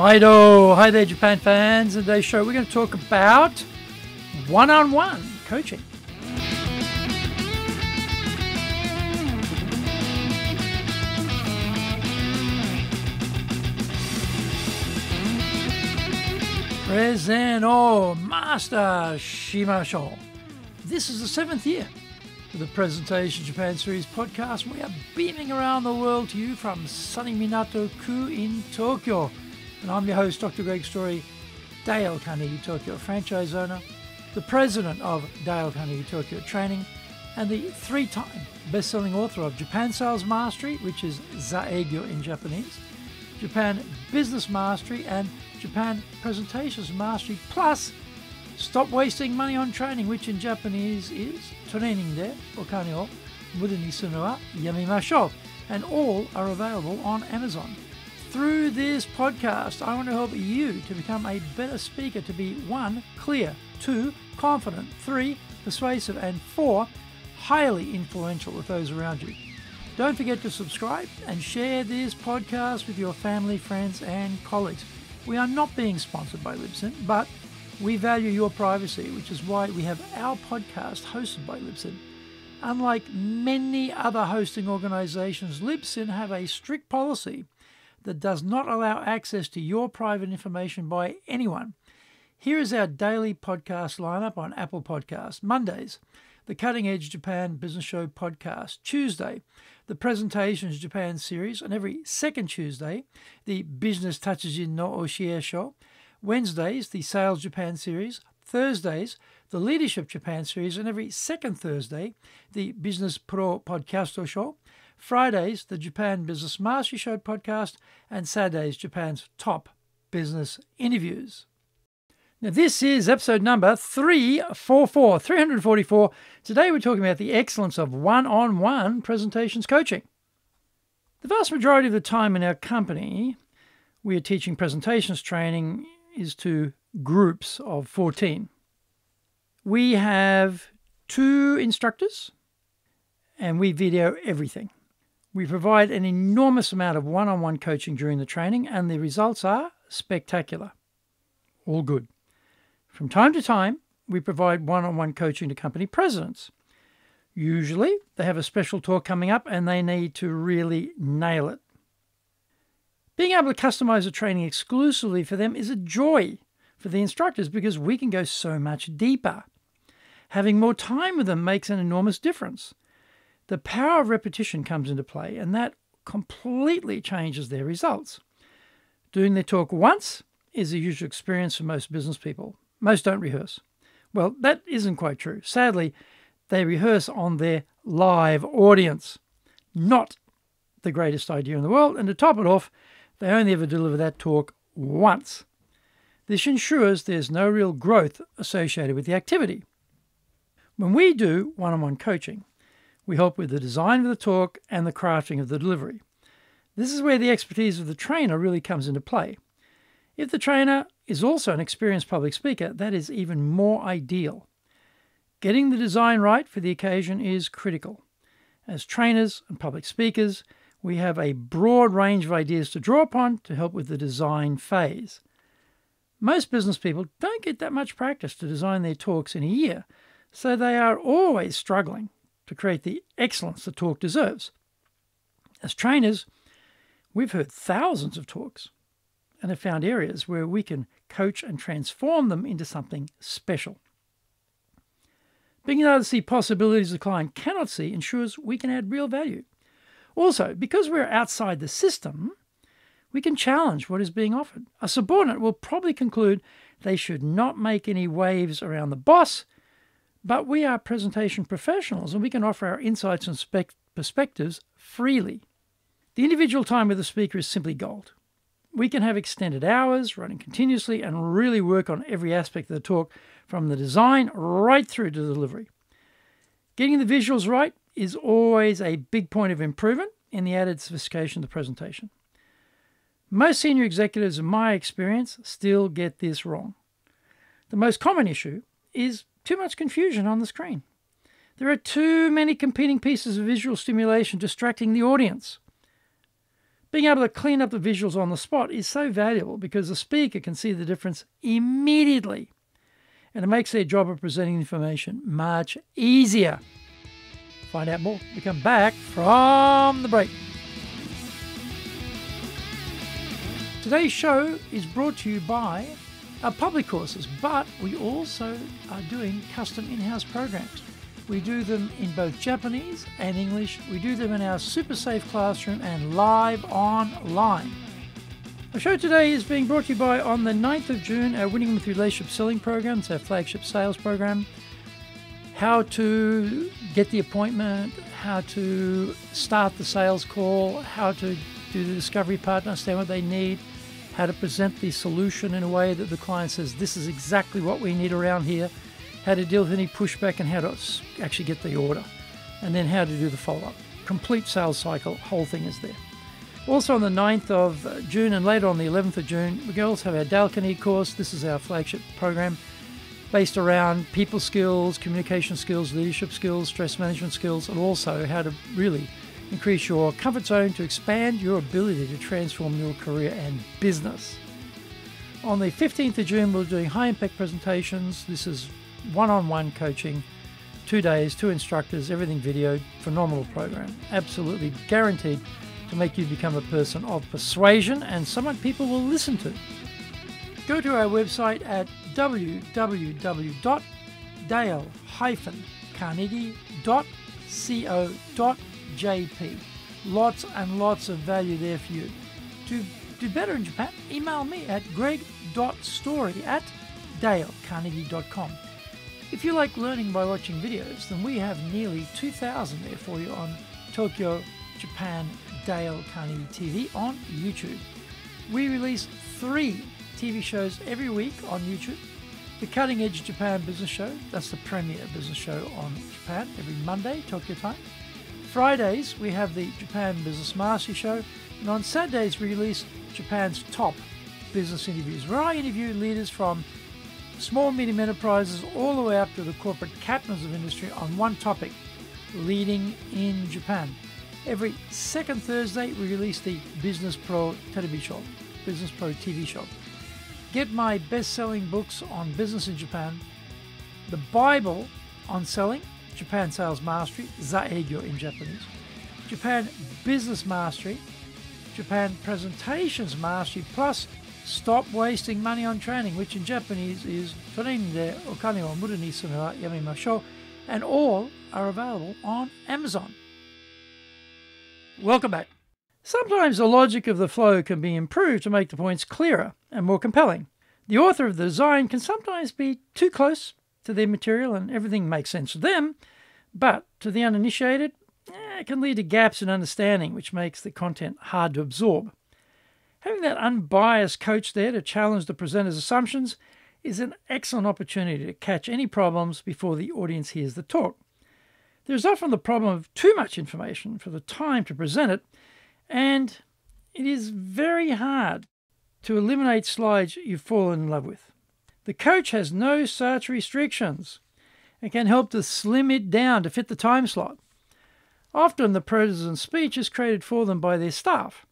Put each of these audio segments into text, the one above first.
Maido! Hi there, Japan fans. Today's show, we're going to talk about one on one coaching. Present oh, Master Shimasho. This is the seventh year of the Presentation Japan Series podcast. We are beaming around the world to you from sunny Minato-ku in Tokyo. And I'm your host, Dr. Greg Story, Dale Carnegie Tokyo franchise owner, the president of Dale Carnegie Tokyo Training, and the three-time best-selling author of Japan Sales Mastery, which is Zaegyo in Japanese, Japan Business Mastery, and Japan Presentations Mastery, plus Stop Wasting Money on Training, which in Japanese is Training de Okane o Muda yamimashou. And all are available on Amazon. Through this podcast, I want to help you to become a better speaker, to be one, clear, two, confident, three, persuasive, and four, highly influential with those around you. Don't forget to subscribe and share this podcast with your family, friends, and colleagues. We are not being sponsored by Libsyn, but we value your privacy, which is why we have our podcast hosted by Libsyn. Unlike many other hosting organizations, Libsyn have a strict policy that does not allow access to your private information by anyone. Here is our daily podcast lineup on Apple Podcasts. Mondays, the Cutting Edge Japan Business Show podcast. Tuesday, the Presentations Japan series. And every second Tuesday, the Business Touches in no Oshie Show. Wednesdays, the Sales Japan series. Thursdays, the Leadership Japan series. And every second Thursday, the Business Pro Podcasto Show. Fridays, the Japan Business Mastery Show podcast. And Saturdays, Japan's top business interviews. Now, this is episode number 344, 344. Today, we're talking about the excellence of one on one presentations coaching. The vast majority of the time in our company, we are teaching presentations training is to groups of 14. We have two instructors and we video everything. We provide an enormous amount of one on one coaching during the training, and the results are spectacular. All good. From time to time, we provide one on one coaching to company presidents. Usually, they have a special talk coming up and they need to really nail it. Being able to customize the training exclusively for them is a joy for the instructors because we can go so much deeper. Having more time with them makes an enormous difference. The power of repetition comes into play, and that completely changes their results. Doing their talk once is a usual experience for most business people. Most don't rehearse. Well, that isn't quite true. Sadly, they rehearse on their live audience. Not the greatest idea in the world. And to top it off, they only ever deliver that talk once. This ensures there's no real growth associated with the activity. When we do one on one coaching, we help with the design of the talk and the crafting of the delivery. This is where the expertise of the trainer really comes into play. If the trainer is also an experienced public speaker, that is even more ideal. Getting the design right for the occasion is critical. As trainers and public speakers, we have a broad range of ideas to draw upon to help with the design phase. Most business people don't get that much practice to design their talks in a year, so they are always struggling to create the excellence the talk deserves. As trainers, we've heard thousands of talks and have found areas where we can coach and transform them into something special. Being able to see possibilities the client cannot see ensures we can add real value. Also, because we're outside the system, we can challenge what is being offered. A subordinate will probably conclude they should not make any waves around the boss, but we are presentation professionals and we can offer our insights and spec- perspectives freely. The individual time with the speaker is simply gold. We can have extended hours running continuously and really work on every aspect of the talk from the design right through to delivery. Getting the visuals right is always a big point of improvement in the added sophistication of the presentation. Most senior executives, in my experience, still get this wrong. The most common issue is too much confusion on the screen. There are too many competing pieces of visual stimulation distracting the audience. Being able to clean up the visuals on the spot is so valuable because the speaker can see the difference immediately and it makes their job of presenting information much easier. Find out more. We come back from the break. Today's show is brought to you by our public courses, but we also are doing custom in house programs. We do them in both Japanese and English. We do them in our super safe classroom and live online. The show today is being brought to you by on the 9th of June, our Winning with Relationship Selling program. It's our flagship sales program. How to get the appointment, how to start the sales call, how to do the discovery part, understand what they need, how to present the solution in a way that the client says, This is exactly what we need around here, how to deal with any pushback, and how to actually get the order, and then how to do the follow up. Complete sales cycle, whole thing is there. Also on the 9th of uh, June and later on the 11th of June, we also have our Carnegie course. This is our flagship program based around people skills, communication skills, leadership skills, stress management skills, and also how to really increase your comfort zone to expand your ability to transform your career and business. On the 15th of June, we're doing high impact presentations. This is one on one coaching, two days, two instructors, everything video, phenomenal program. Absolutely guaranteed to make you become a person of persuasion and someone people will listen to. Go to our website at www.dale-carnegie.co.uk JP. Lots and lots of value there for you. To do better in Japan, email me at greg.story at dalecarnegie.com. If you like learning by watching videos, then we have nearly 2,000 there for you on Tokyo, Japan, Dale Carnegie TV on YouTube. We release three TV shows every week on YouTube. The Cutting Edge Japan Business Show, that's the premier business show on Japan every Monday, Tokyo time. Fridays, we have the Japan Business Mastery Show, and on Saturdays, we release Japan's top business interviews, where I interview leaders from small and medium enterprises all the way up to the corporate captains of industry on one topic leading in Japan. Every second Thursday, we release the Business Pro TV show, Business Pro TV show. Get my best selling books on business in Japan, the Bible on selling, Japan Sales Mastery, Zaegyo in Japanese, Japan Business Mastery, Japan Presentations Mastery, plus Stop Wasting Money on Training, which in Japanese is Training de Okane wa Muda ni yamimashou, and all are available on Amazon. Welcome back. Sometimes the logic of the flow can be improved to make the points clearer and more compelling. The author of the design can sometimes be too close to their material and everything makes sense to them, but to the uninitiated, eh, it can lead to gaps in understanding, which makes the content hard to absorb. Having that unbiased coach there to challenge the presenter's assumptions is an excellent opportunity to catch any problems before the audience hears the talk. There's often the problem of too much information for the time to present it, and it is very hard to eliminate slides you've fallen in love with. The coach has no such restrictions and can help to slim it down to fit the time slot. Often the president's speech is created for them by their staff.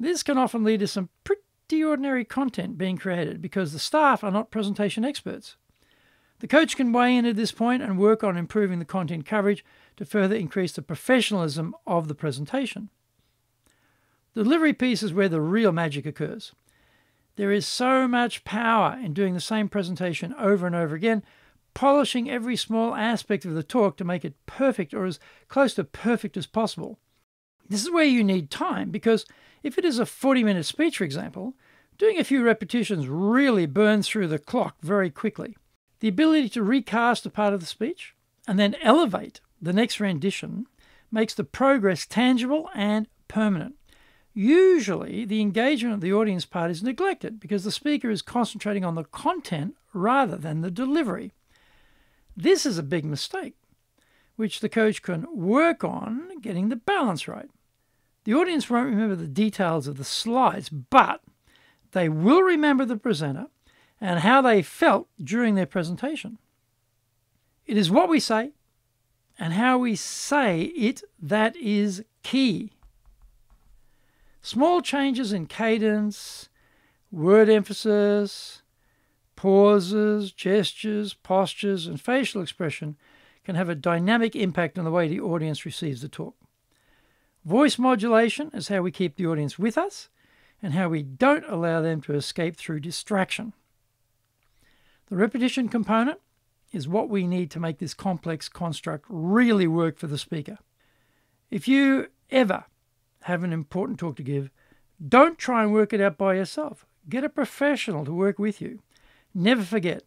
This can often lead to some pretty ordinary content being created because the staff are not presentation experts. The coach can weigh in at this point and work on improving the content coverage to further increase the professionalism of the presentation. The delivery piece is where the real magic occurs. There is so much power in doing the same presentation over and over again, polishing every small aspect of the talk to make it perfect or as close to perfect as possible. This is where you need time because if it is a 40 minute speech, for example, doing a few repetitions really burns through the clock very quickly. The ability to recast a part of the speech and then elevate the next rendition makes the progress tangible and permanent. Usually, the engagement of the audience part is neglected because the speaker is concentrating on the content rather than the delivery. This is a big mistake, which the coach can work on getting the balance right. The audience won't remember the details of the slides, but they will remember the presenter and how they felt during their presentation. It is what we say and how we say it that is key. Small changes in cadence, word emphasis, pauses, gestures, postures, and facial expression can have a dynamic impact on the way the audience receives the talk. Voice modulation is how we keep the audience with us and how we don't allow them to escape through distraction. The repetition component is what we need to make this complex construct really work for the speaker. If you ever have an important talk to give, don't try and work it out by yourself. Get a professional to work with you. Never forget,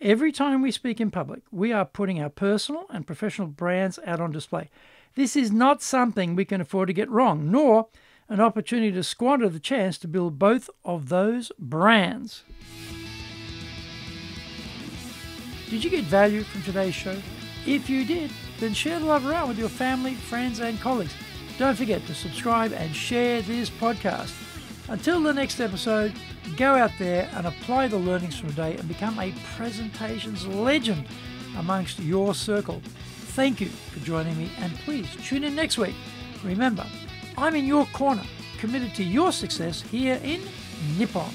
every time we speak in public, we are putting our personal and professional brands out on display. This is not something we can afford to get wrong, nor an opportunity to squander the chance to build both of those brands. Did you get value from today's show? If you did, then share the love around with your family, friends, and colleagues. Don't forget to subscribe and share this podcast. Until the next episode, go out there and apply the learnings from today and become a presentations legend amongst your circle. Thank you for joining me, and please tune in next week. Remember, I'm in your corner, committed to your success here in Nippon.